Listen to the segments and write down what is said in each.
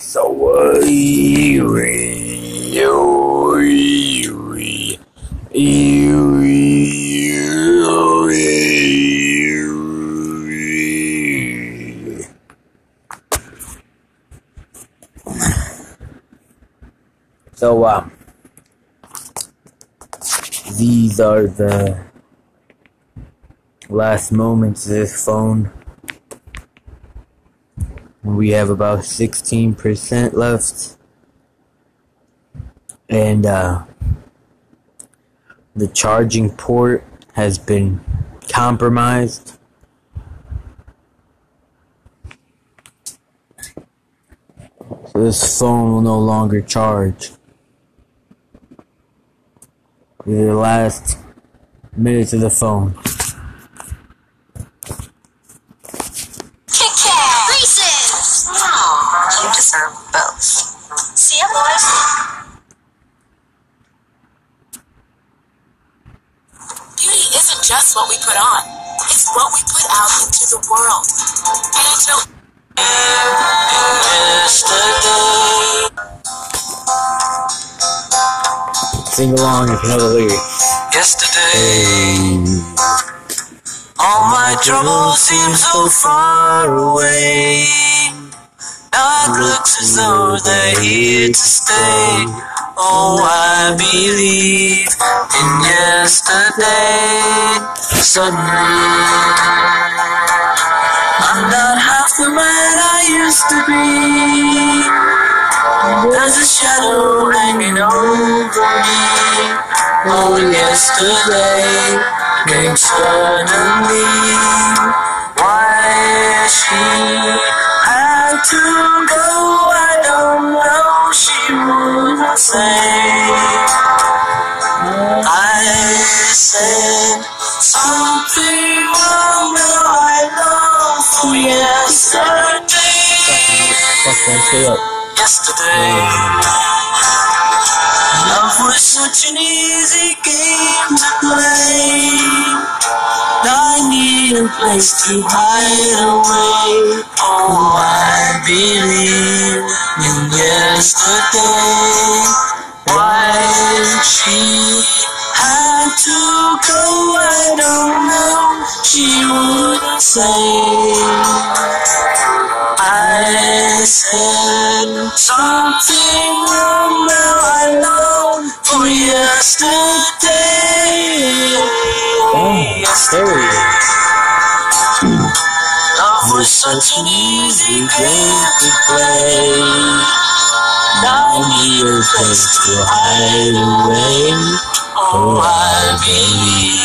So, uh, so, um, these are the last moments of this phone. We have about 16% left. And uh, the charging port has been compromised. So this phone will no longer charge. The last minutes of the phone. Just what we put on, it's what we put out into the world. And until Sing along if you know the lyrics. Yesterday, all my troubles seem so far away. Now it looks as though they're here to stay. Oh, I believe in yesterday. Suddenly, I'm not half the man I used to be. There's a shadow hanging over me. Oh, yesterday came suddenly. Why she had to go, I don't know. She wouldn't say. That up. yesterday. Love was such an easy game to play. I need a place to hide away. Oh, I believe in yesterday. Why she had to go, I don't know. She wouldn't say. Something wrong, now I know for yesterday. Oh, there he is. Love was such an easy game to play. Now need a place to hide away. Oh, oh I believe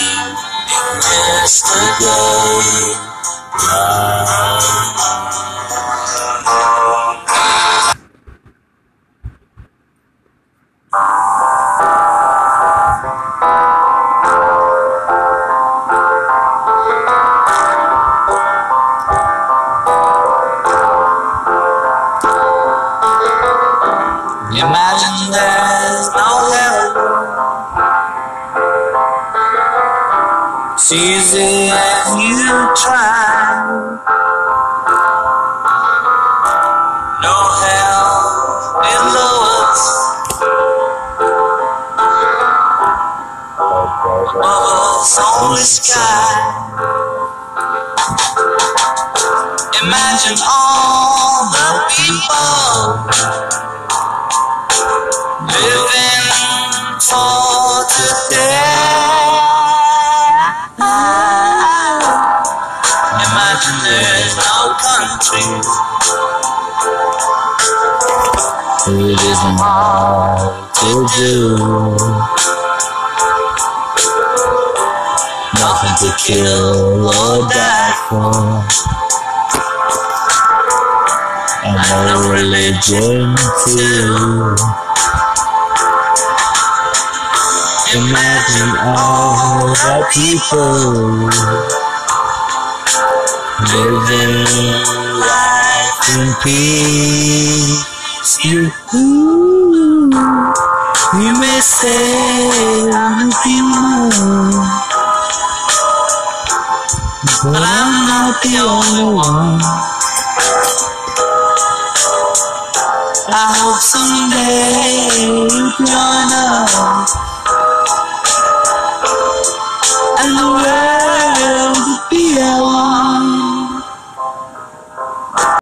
in yesterday. Imagine It's easy as you try. Only sky. Imagine all the people living It isn't hard to do. Nothing to kill or die for. And no religion too. Imagine all the people living life in peace. You, you may say I'm human, but I'm not the only one. I hope someday you join us